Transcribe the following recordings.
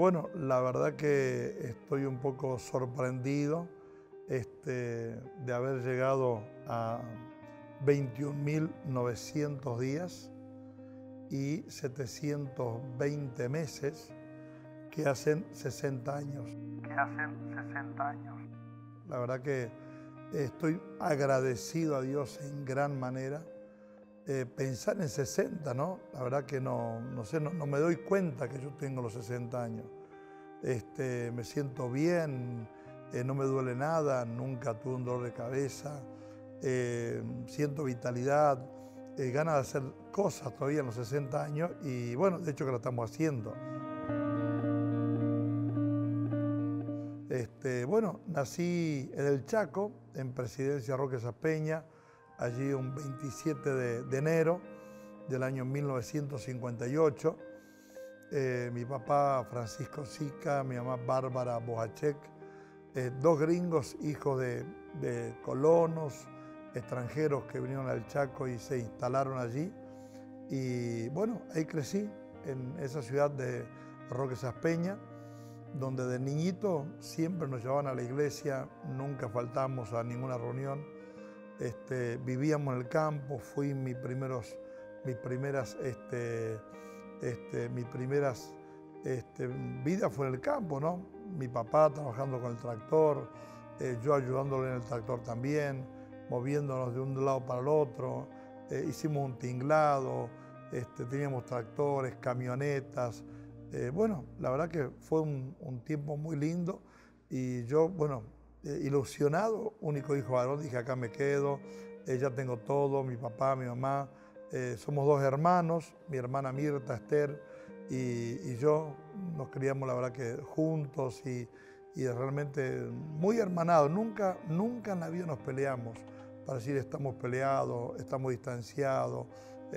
bueno, la verdad que estoy un poco sorprendido este, de haber llegado a 21.900 días y 720 meses que hacen 60 años. Que hacen 60 años. La verdad que estoy agradecido a Dios en gran manera. Eh, pensar en 60, ¿no? La verdad que no, no sé, no, me doy cuenta que yo tengo los 60 años. Este, me siento bien, eh, no me duele nada, nunca tuve un dolor de cabeza, eh, siento vitalidad, ganas de hacer cosas todavía en los 60 años y bueno, de hecho que lo estamos haciendo. Este, bueno, nací en el Chaco, en Presidencia Roque Peña, allí un 27 de, enero del año 1958. Eh, mi papá Francisco Sica, mi mamá Bárbara Bojachek, eh, dos gringos, hijos de, de, colonos, extranjeros que vinieron al Chaco y se instalaron allí. Y bueno, ahí crecí, en esa ciudad de Roque Peña donde de niñito siempre nos llevaban a la iglesia, nunca faltamos a ninguna reunión. Este, vivíamos en el campo, fui mis primeros, mis primeras, este, este, mis primeras este, vida fue en el campo, ¿no? Mi papá trabajando con el tractor, eh, yo ayudándole en el tractor también, moviéndonos de un lado para el otro. Eh, hicimos un tinglado, este, teníamos tractores, camionetas, eh, bueno, la verdad que fue un, tiempo muy lindo y yo, bueno, eh, ilusionado, único hijo varón, dije acá me quedo, eh, ya tengo todo, mi papá, mi mamá, somos dos hermanos, mi hermana Mirta, Esther y, yo, nos criamos la verdad que juntos y, realmente muy hermanados, nunca, nunca en la vida nos peleamos para decir estamos peleados, estamos distanciados,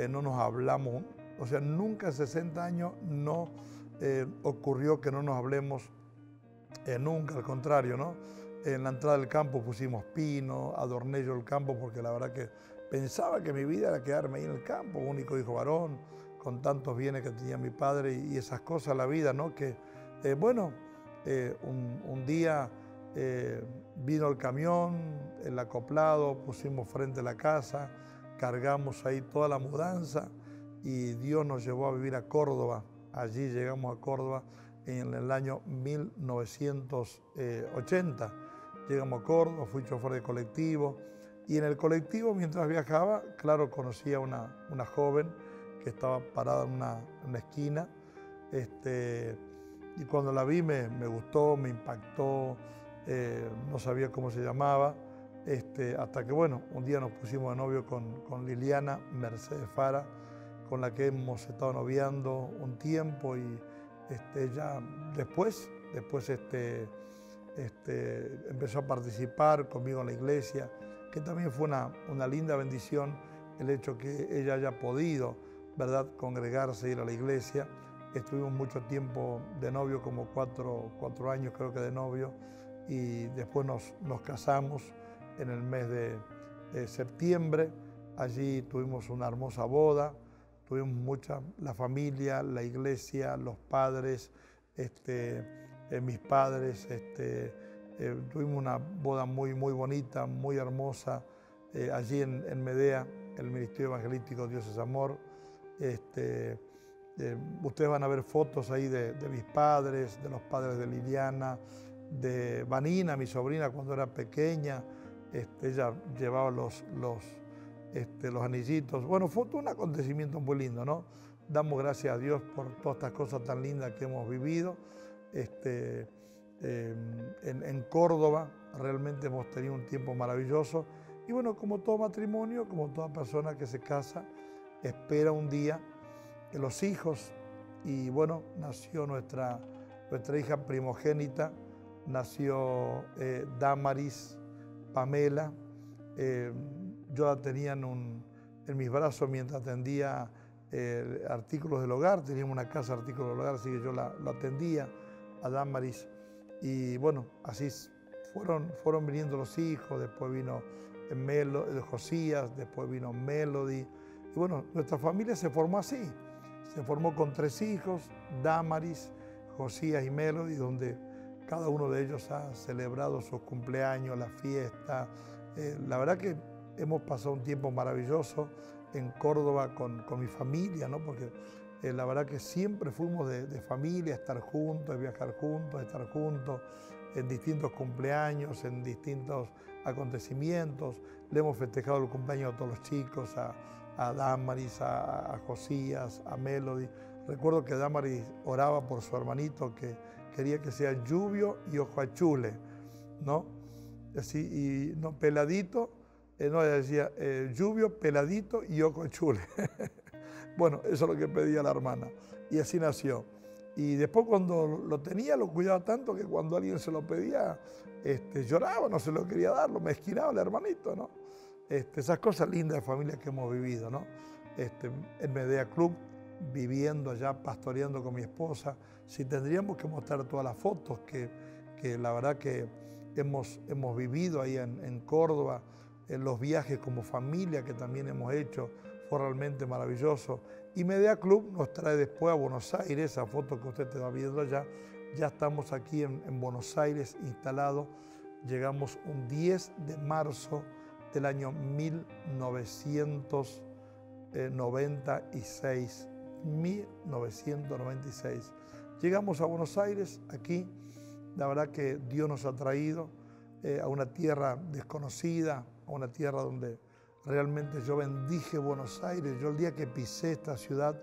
no nos hablamos, o sea, nunca en 60 años no eh, ocurrió que no nos hablemos eh, nunca, al contrario, ¿no? En la entrada del campo pusimos pino, adorné yo el campo porque la verdad que pensaba que mi vida era quedarme ahí en el campo, único hijo varón, con tantos bienes que tenía mi padre y, esas cosas, la vida, ¿no? Que, eh, bueno, un, día vino el camión, el acoplado, pusimos frente a la casa, cargamos ahí toda la mudanza y Dios nos llevó a vivir a Córdoba Allí llegamos a Córdoba en el año 1980. Llegamos a Córdoba, fui chofer de colectivo. Y en el colectivo mientras viajaba, claro, conocí a una, una joven que estaba parada en una, esquina. Este, y cuando la vi me, gustó, me impactó, eh, no sabía cómo se llamaba, este, hasta que bueno, un día nos pusimos de novio con, con Liliana Mercedes Fara, con la que hemos estado noviando un tiempo y este, ella después, después este, este, empezó a participar conmigo en la iglesia, que también fue una, una linda bendición el hecho que ella haya podido, ¿verdad?, congregarse, ir a la iglesia. Estuvimos mucho tiempo de novio, como cuatro, cuatro años creo que de novio, y después nos, nos casamos en el mes de, de septiembre. Allí tuvimos una hermosa boda, tuvimos mucha, la familia, la iglesia, los padres, este, eh, mis padres, este, eh, tuvimos una boda muy, muy bonita, muy hermosa, eh, allí en, Medea, el Ministerio Evangelístico Dios es Amor. Este, ustedes van a ver fotos ahí de, mis padres, de los padres de Liliana, de Vanina, mi sobrina, cuando era pequeña. Este, ella llevaba los, los este, los anillitos. Bueno, fue un acontecimiento muy lindo, ¿no? Damos gracias a Dios por todas estas cosas tan lindas que hemos vivido. Este, em, en, Córdoba realmente hemos tenido un tiempo maravilloso. Y bueno, como todo matrimonio, como toda persona que se casa, espera un día los hijos, y bueno, nació nuestra, nuestra hija primogénita, nació eh, Damaris Pamela. Em, yo la tenía en, mis brazos mientras atendía eh, artículos del hogar, teníamos una casa de artículos del hogar, así que yo la, atendía a Damaris. Y bueno, así fueron, fueron viniendo los hijos, después vino Melo, Josías, después vino Melody. Y bueno, nuestra familia se formó así. Se formó con tres hijos, Damaris, Josías y Melody, donde cada uno de ellos ha celebrado sus cumpleaños, la fiesta. Eh, la verdad que hemos pasado un tiempo maravilloso en Córdoba con, mi familia, ¿no? porque eh, la verdad que siempre fuimos de, familia, estar juntos, viajar juntos, estar juntos en distintos cumpleaños, en distintos acontecimientos. Le hemos festejado el cumpleaños a todos los chicos, a, a Damaris, a, Josías, a Melody. Recuerdo que Damaris oraba por su hermanito que quería que sea lluvio y ojo a chule, ¿no? Así, y no peladito, eh, no, ella decía eh, lluvio, peladito y ojo a chule. bueno, eso es lo que pedía la hermana. Y así nació. Y después cuando lo tenía lo cuidaba tanto que cuando alguien se lo pedía, este, lloraba, no se lo quería dar, lo mezquinaba el hermanito, ¿no? Este, esas cosas lindas de familia que hemos vivido, ¿no? Este, en Medea Club, viviendo allá, pastoreando con mi esposa, si tendríamos que mostrar todas las fotos que, que la verdad que hemos, hemos vivido ahí en, en Córdoba, en los viajes como familia que también hemos hecho, realmente maravilloso. Y Media Club nos trae después a Buenos Aires, esa foto que usted te va viendo allá, ya estamos aquí en, en Buenos Aires instalados, llegamos un 10 de marzo del año 1996. 1996. Llegamos a Buenos Aires, aquí, la verdad que Dios nos ha traído eh, a una tierra desconocida, a una tierra donde realmente yo bendije Buenos Aires. Yo el día que pisé esta ciudad,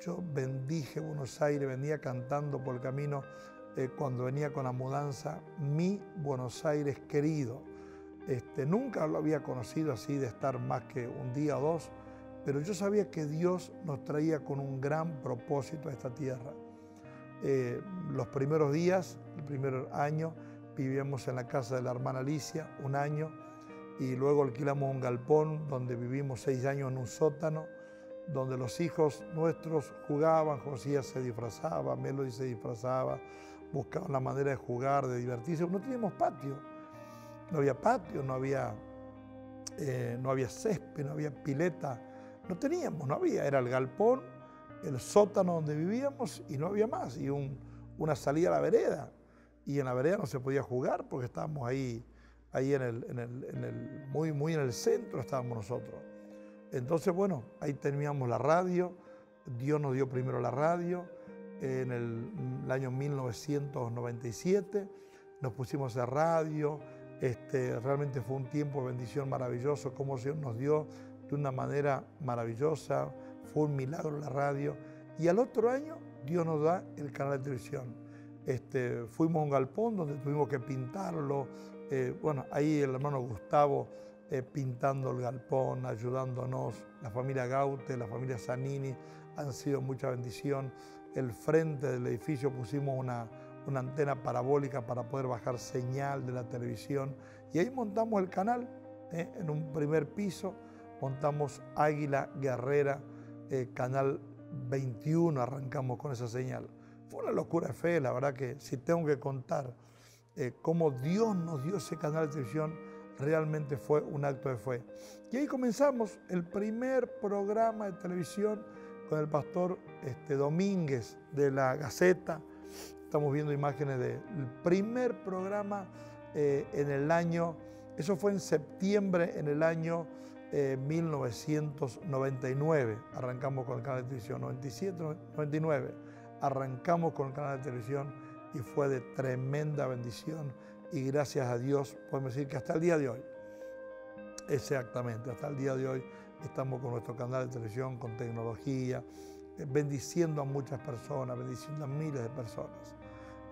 yo bendije Buenos Aires, venía cantando por el camino eh, cuando venía con la mudanza, mi Buenos Aires querido. Este, nunca lo había conocido así de estar más que un día o dos, pero yo sabía que Dios nos traía con un gran propósito a esta tierra. Eh, los primeros días, el primer año, vivíamos en la casa de la hermana Alicia, un año, y luego alquilamos un galpón donde vivimos seis años en un sótano, donde los hijos nuestros jugaban, Josías se disfrazaba, Melody se disfrazaba, buscaban la manera de jugar, de divertirse. No teníamos patio no había patio, no había, eh, no había césped, no había pileta, no teníamos, no había, era el galpón, el sótano donde vivíamos y no había más, y una salida a la vereda, y en la vereda no se podía jugar porque estábamos ahí, ahí en el, en el, muy, muy en el centro estábamos nosotros. Entonces, bueno, ahí teníamos la radio, Dios nos dio primero la radio, en el, el año 1997 nos pusimos a radio, este, realmente fue un tiempo de bendición maravilloso, como Dios nos dio de una manera maravillosa, fue un milagro la radio. Y al otro año Dios nos da el canal de televisión. Este, fuimos a un galpón donde tuvimos que pintarlo. Eh, bueno, ahí el hermano Gustavo eh, pintando el galpón, ayudándonos. La familia Gaute, la familia Zanini han sido mucha bendición. El frente del edificio pusimos una, antena parabólica para poder bajar señal de la televisión. Y ahí montamos el canal, ¿eh? en un primer piso, montamos Águila Guerrera, canal 21, arrancamos con esa señal. Fue una locura de fe, la verdad que si tengo que contar eh, cómo Dios nos dio ese canal de televisión, realmente fue un acto de fe. Y ahí comenzamos el primer programa de televisión con el pastor este, Domínguez de la Gaceta, Estamos viendo imágenes del primer programa eh, en el año, eso fue en septiembre en el año 1999. Eh, arrancamos con el canal de televisión, 97, 99. Arrancamos con el canal de televisión y fue de tremenda bendición. Y gracias a Dios podemos decir que hasta el día de hoy, exactamente, hasta el día de hoy estamos con nuestro canal de televisión, con tecnología, eh, bendiciendo a muchas personas, bendiciendo a miles de personas.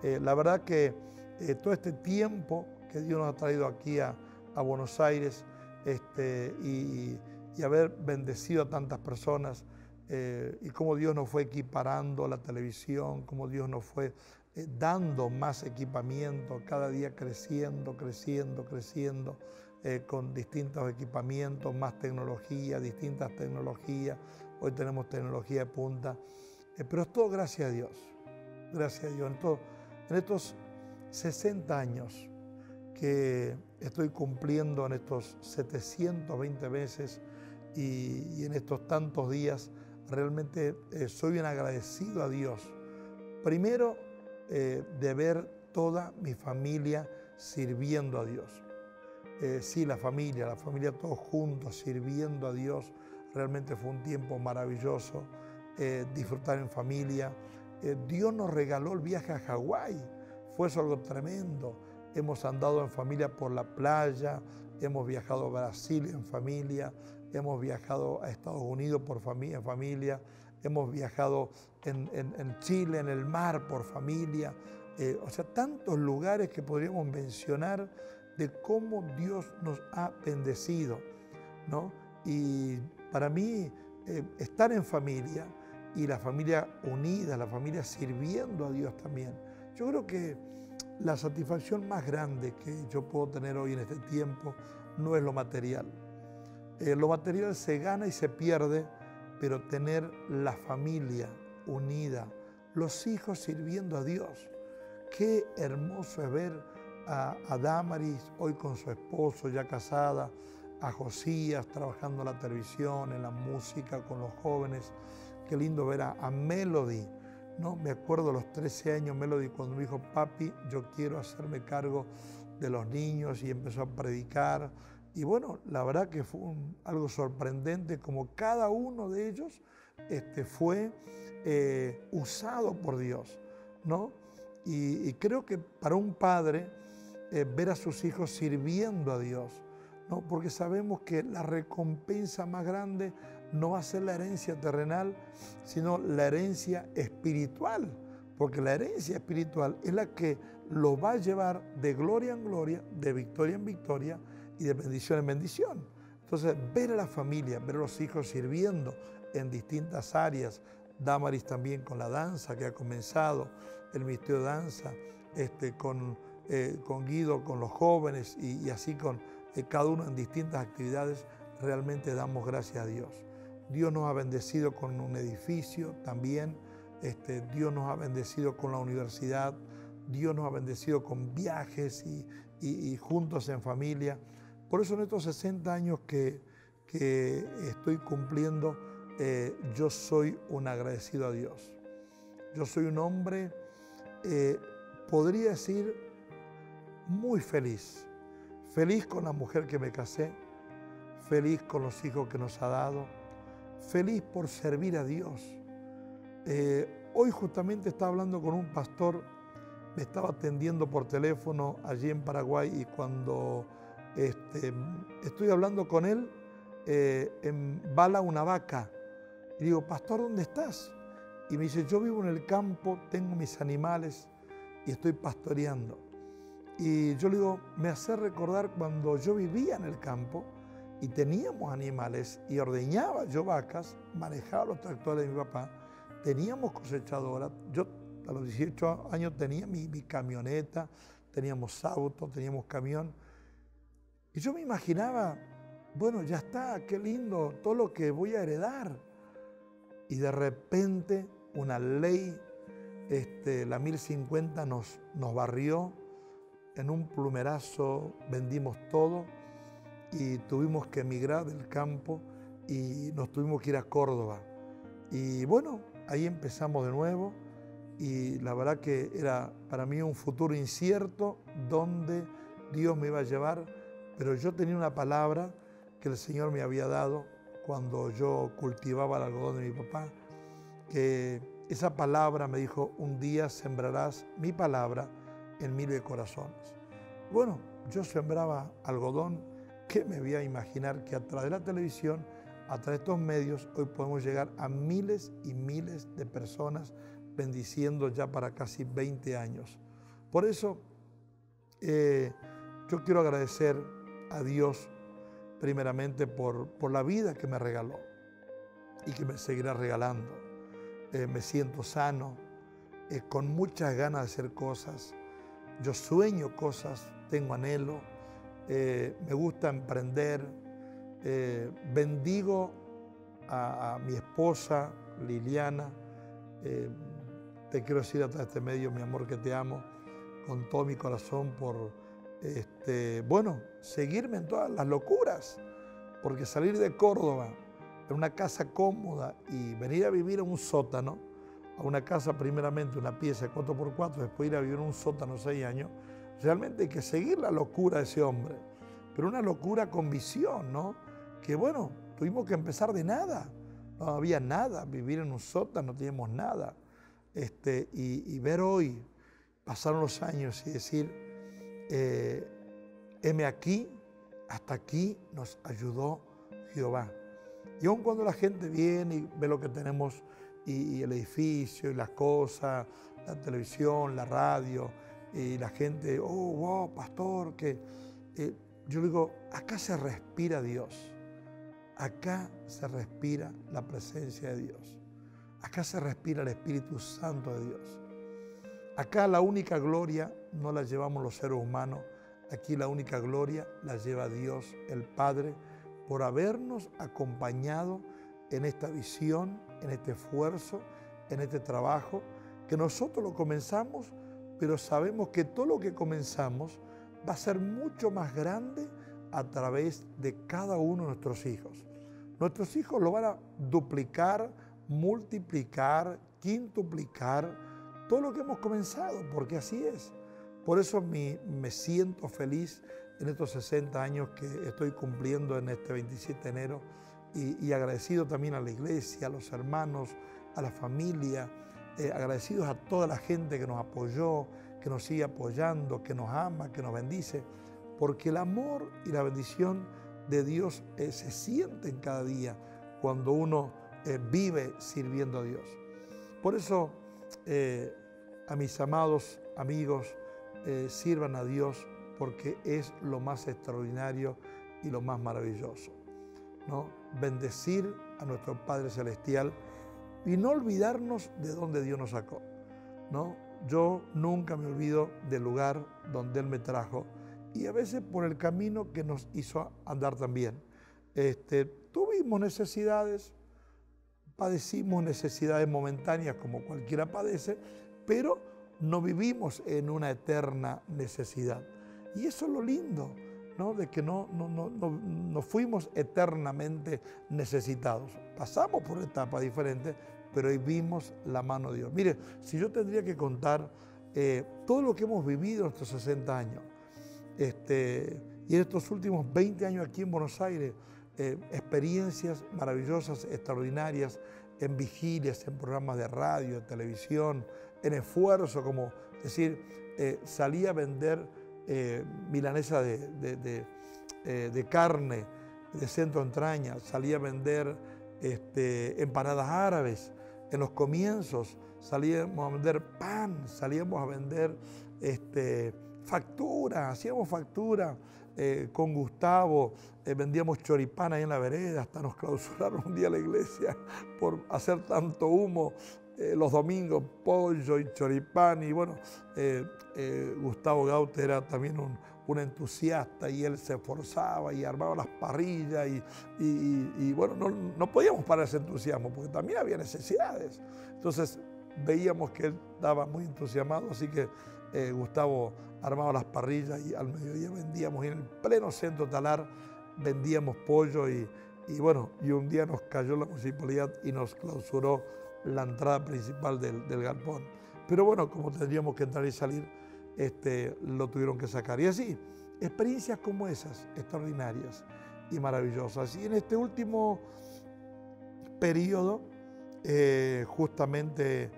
Eh, la verdad que eh, todo este tiempo que Dios nos ha traído aquí a, Buenos Aires este, y, haber bendecido a tantas personas y cómo Dios nos fue equiparando la televisión, cómo Dios nos fue dando más equipamiento, cada día creciendo, creciendo, creciendo, con distintos equipamientos, más tecnología, distintas tecnologías. Hoy tenemos tecnología de punta, pero es todo gracias a Dios, gracias a Dios. En en estos 60 años que estoy cumpliendo en estos 720 meses y, en estos tantos días, realmente eh, soy bien agradecido a Dios. Primero, eh, de ver toda mi familia sirviendo a Dios. Eh, sí, la familia, la familia todos juntos, sirviendo a Dios. Realmente fue un tiempo maravilloso, eh, disfrutar en familia. Dios nos regaló el viaje a Hawái, fue eso algo tremendo. Hemos andado en familia por la playa, hemos viajado a Brasil en familia, hemos viajado a Estados Unidos por familia, en familia, hemos viajado en, Chile, en el mar por familia. Eh, o sea, tantos lugares que podríamos mencionar de cómo Dios nos ha bendecido. ¿no? Y para mí, eh, estar en familia y la familia unida, la familia sirviendo a Dios también. Yo creo que la satisfacción más grande que yo puedo tener hoy en este tiempo no es lo material. Eh, lo material se gana y se pierde, pero tener la familia unida, los hijos sirviendo a Dios. Qué hermoso es ver a, a Damaris hoy con su esposo ya casada, a Josías trabajando en la televisión, en la música con los jóvenes. Qué lindo ver a, a Melody. ¿no? Me acuerdo a los 13 años, Melody, cuando me dijo, papi, yo quiero hacerme cargo de los niños y empezó a predicar. Y bueno, la verdad que fue algo sorprendente como cada uno de ellos este, fue eh, usado por Dios, ¿no? Y, creo que para un padre eh, ver a sus hijos sirviendo a Dios, ¿no? Porque sabemos que la recompensa más grande no va a ser la herencia terrenal, sino la herencia espiritual, porque la herencia espiritual es la que lo va a llevar de gloria en gloria, de victoria en victoria y de bendición en bendición. Entonces, ver a la familia, ver a los hijos sirviendo en distintas áreas, Damaris también con la danza que ha comenzado, el Ministerio de Danza, este, con, eh, con Guido, con los jóvenes y, así con eh, cada uno en distintas actividades, realmente damos gracias a Dios. Dios nos ha bendecido con un edificio también, este, Dios nos ha bendecido con la universidad, Dios nos ha bendecido con viajes y, juntos en familia. Por eso en estos 60 años que, que estoy cumpliendo, eh, yo soy un agradecido a Dios. Yo soy un hombre, eh, podría decir, muy feliz. Feliz con la mujer que me casé, feliz con los hijos que nos ha dado, feliz por servir a Dios. Eh, hoy justamente estaba hablando con un pastor, me estaba atendiendo por teléfono allí en Paraguay y cuando este, estoy hablando con él, en bala una vaca y digo, pastor, ¿dónde estás? Y me dice, yo vivo en el campo, tengo mis animales y estoy pastoreando. Y yo le digo, me hace recordar cuando yo vivía en el campo y teníamos animales y ordeñaba yo vacas, manejaba los tractores de mi papá, teníamos cosechadora. Yo a los 18 años tenía mi, mi camioneta, teníamos auto, teníamos camión. Y yo me imaginaba, bueno, ya está, qué lindo, todo lo que voy a heredar y de repente una ley, este, la 1050 nos, nos barrió, en un plumerazo vendimos todo y tuvimos que emigrar del campo y nos tuvimos que ir a Córdoba. Y bueno, ahí empezamos de nuevo y la verdad que era para mí un futuro incierto donde Dios me iba a llevar, pero yo tenía una palabra que el Señor me había dado cuando yo cultivaba el algodón de mi papá, que esa palabra me dijo, un día sembrarás mi palabra en miles de corazones. Bueno, yo sembraba algodón, ¿qué me voy a imaginar que a través de la televisión, a través de estos medios, hoy podemos llegar a miles y miles de personas bendiciendo ya para casi 20 años? Por eso, eh, yo quiero agradecer a Dios primeramente por, por la vida que me regaló y que me seguirá regalando. Eh, me siento sano, eh, con muchas ganas de hacer cosas. Yo sueño cosas, tengo anhelo, eh, me gusta emprender. bendigo a, a, mi esposa Liliana. te quiero decir a través de este medio, mi amor, que te amo con todo mi corazón por este, bueno, seguirme en todas las locuras, porque salir de Córdoba, en una casa cómoda y venir a vivir en un sótano, a una casa, primeramente una pieza de 4x4, después ir a vivir en un sótano seis años, realmente hay que seguir la locura de ese hombre, pero una locura con visión, ¿no? Que bueno, tuvimos que empezar de nada, no había nada, vivir en un sótano, no teníamos nada. Este, y, ver hoy, pasaron los años y decir, eh, aquí, hasta aquí nos ayudó Jehová. Y aun cuando la gente viene y ve lo que tenemos, y, el edificio, y las cosas, la televisión, la radio, y la gente, oh, wow, pastor, que eh, yo digo, acá se respira Dios, acá se respira la presencia de Dios, acá se respira el Espíritu Santo de Dios. Acá la única gloria no la llevamos los seres humanos, aquí la única gloria la lleva Dios, el Padre, por habernos acompañado en esta visión, en este esfuerzo, en este trabajo, que nosotros lo comenzamos, pero sabemos que todo lo que comenzamos va a ser mucho más grande a través de cada uno de nuestros hijos. Nuestros hijos lo van a duplicar, multiplicar, quintuplicar, todo lo que hemos comenzado, porque así es. Por eso me, siento feliz en estos 60 años que estoy cumpliendo en este 27 de enero. Y, agradecido también a la iglesia, a los hermanos, a la familia, eh, agradecidos a toda la gente que nos apoyó, que nos sigue apoyando, que nos ama, que nos bendice, porque el amor y la bendición de Dios eh, se sienten cada día cuando uno eh, vive sirviendo a Dios. Por eso, a mis amados amigos, sirvan a Dios porque es lo más extraordinario y lo más maravilloso. ¿no? Bendecir a nuestro Padre Celestial y no olvidarnos de dónde Dios nos sacó. ¿no? Yo nunca me olvido del lugar donde Él me trajo y a veces por el camino que nos hizo andar también. Este, tuvimos necesidades, padecimos necesidades momentáneas como cualquiera padece, pero no vivimos en una eterna necesidad. Y eso es lo lindo, ¿no? De que no, no, no, no, fuimos eternamente necesitados. Pasamos por etapas diferentes, pero ahí vimos la mano de Dios. Mire, si yo tendría que contar eh, todo lo que hemos vivido en estos 60 años, este, y en estos últimos 20 años aquí en Buenos Aires, eh, experiencias maravillosas, extraordinarias, en vigilias, en programas de radio, de televisión, en esfuerzo, como decir, eh, salí a vender eh, milanesa de, eh, de, carne, de centro entraña, salía a vender este, empanadas árabes. En los comienzos salíamos a vender pan, salíamos a vender este, factura, hacíamos factura eh, con Gustavo, vendíamos choripán ahí en la vereda, hasta nos clausuraron un día la iglesia por hacer tanto humo. Eh, los domingos pollo y choripán y bueno, eh, eh, Gustavo Gaute era también un, entusiasta y él se esforzaba y armaba las parrillas y, bueno, no, podíamos parar ese entusiasmo porque también había necesidades. Entonces veíamos que él estaba muy entusiasmado, así que Gustavo armaba las parrillas y al mediodía vendíamos y en el pleno centro talar vendíamos pollo y, y bueno, y un día nos cayó la municipalidad y nos clausuró la entrada principal del, del galpón. Pero bueno, como tendríamos que entrar y salir, este, lo tuvieron que sacar. Y así, experiencias como esas, extraordinarias y maravillosas. Y en este último periodo, eh, justamente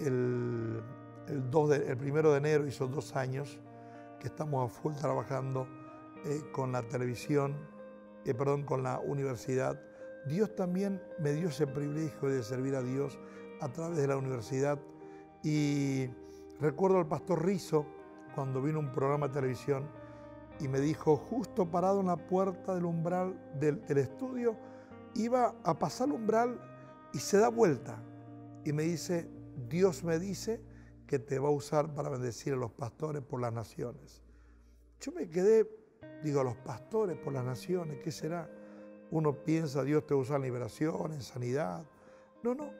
el, el, 2 de, el primero de enero hizo dos años que estamos a full trabajando eh, con la televisión, eh, perdón, con la universidad Dios también me dio ese privilegio de servir a Dios a través de la universidad. Y recuerdo al pastor Rizo cuando vino un programa de televisión y me dijo, justo parado en la puerta del umbral del, estudio, iba a pasar el umbral y se da vuelta. Y me dice, Dios me dice que te va a usar para bendecir a los pastores por las naciones. Yo me quedé, digo, a los pastores por las naciones, ¿qué será? Uno piensa, Dios te usa en liberación, en sanidad. No, no.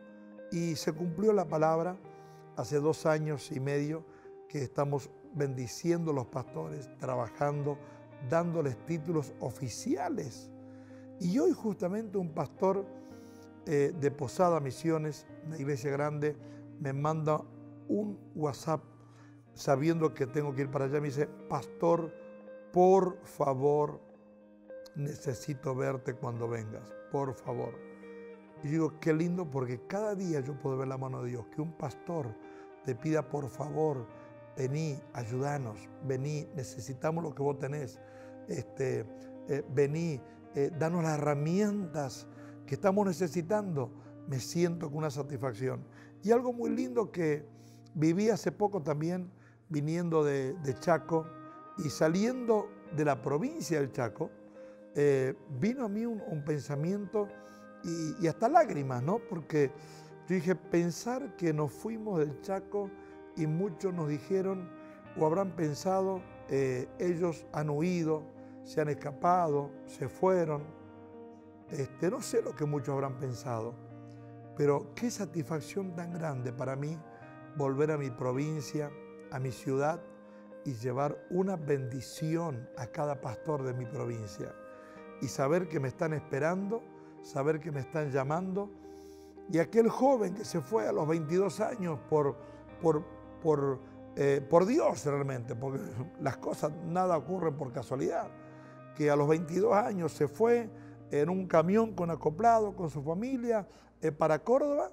Y se cumplió la palabra hace dos años y medio que estamos bendiciendo a los pastores, trabajando, dándoles títulos oficiales. Y hoy justamente un pastor eh, de Posada Misiones, una iglesia grande, me manda un WhatsApp sabiendo que tengo que ir para allá. Me dice, pastor, por favor, necesito verte cuando vengas, por favor. Y digo, qué lindo porque cada día yo puedo ver la mano de Dios, que un pastor te pida, por favor, vení, ayúdanos, vení, necesitamos lo que vos tenés, este, eh, vení, eh, danos las herramientas que estamos necesitando. Me siento con una satisfacción. Y algo muy lindo que viví hace poco también, viniendo de, Chaco y saliendo de la provincia del Chaco, eh, vino a mí un, pensamiento y, hasta lágrimas, ¿no? Porque yo dije, pensar que nos fuimos del Chaco y muchos nos dijeron o habrán pensado, eh, ellos han huido, se han escapado, se fueron. Este, no sé lo que muchos habrán pensado, pero qué satisfacción tan grande para mí volver a mi provincia, a mi ciudad y llevar una bendición a cada pastor de mi provincia. Y saber que me están esperando, saber que me están llamando. Y aquel joven que se fue a los 22 años por, por, por, eh, por Dios realmente, porque las cosas nada ocurren por casualidad, que a los 22 años se fue en un camión con acoplado con su familia eh, para Córdoba.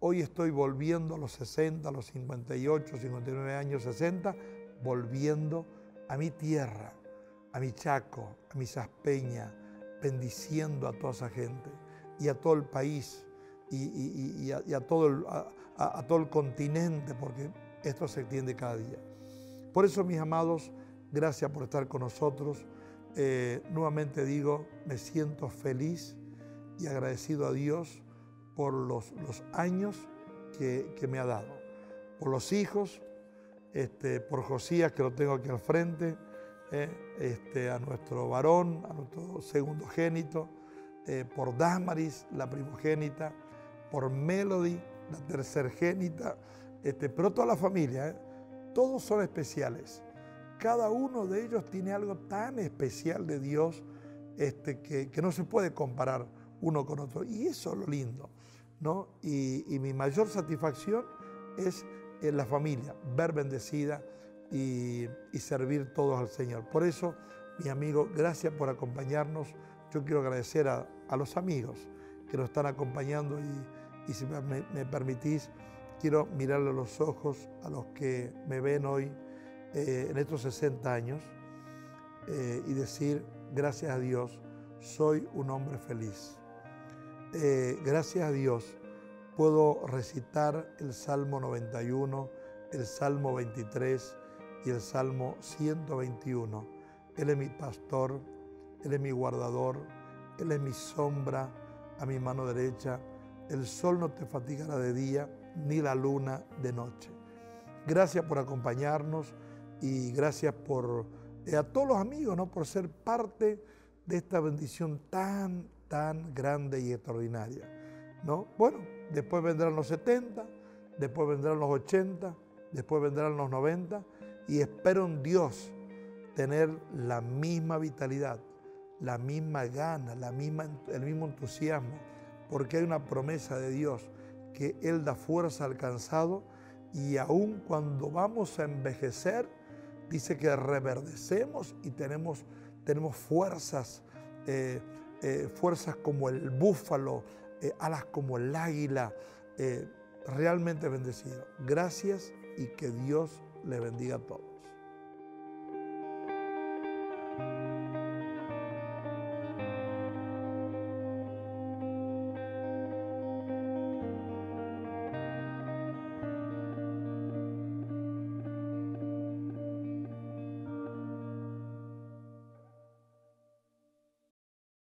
Hoy estoy volviendo a los 60, a los 58, 59 años, 60, volviendo a mi tierra, a mi Chaco, a mi Saspeña, bendiciendo a toda esa gente y a todo el país y, a, todo el, continente, porque esto se extiende cada día. Por eso, mis amados, gracias por estar con nosotros. Eh, nuevamente digo, me siento feliz y agradecido a Dios por los, los años que, me ha dado, por los hijos, este, por Josías, que lo tengo aquí al frente, eh, este, a nuestro varón, a nuestro segundo génito, eh, por Damaris, la primogénita, por Melody, la tercergénita, este, pero toda la familia, ¿eh? todos son especiales. Cada uno de ellos tiene algo tan especial de Dios este, que, no se puede comparar uno con otro. Y eso es lo lindo. ¿no? Y, mi mayor satisfacción es en la familia, ver bendecida y, servir todos al Señor. Por eso, mi amigo, gracias por acompañarnos. Yo quiero agradecer a, los amigos que nos están acompañando y, si me permitís, quiero mirarle a los ojos a los que me ven hoy eh, en estos 60 años eh, y decir, gracias a Dios, soy un hombre feliz. Eh, gracias a Dios puedo recitar el Salmo 91, el Salmo 23 y el Salmo 121. Él es mi pastor, Él es mi guardador, Él es mi sombra a mi mano derecha. El sol no te fatigará de día ni la luna de noche. Gracias por acompañarnos y gracias por eh, a todos los amigos, ¿no? por ser parte de esta bendición tan, tan grande y extraordinaria. ¿no? Bueno, después vendrán los 70, después vendrán los 80, después vendrán los 90 y espero en Dios tener la misma vitalidad, la misma gana, la misma, el mismo entusiasmo, porque hay una promesa de Dios que Él da fuerza al cansado y aun cuando vamos a envejecer, dice que reverdecemos y tenemos, tenemos fuerzas, eh, eh, fuerzas como el búfalo, eh, alas como el águila, realmente bendecido. Gracias y que Dios le bendiga a todos.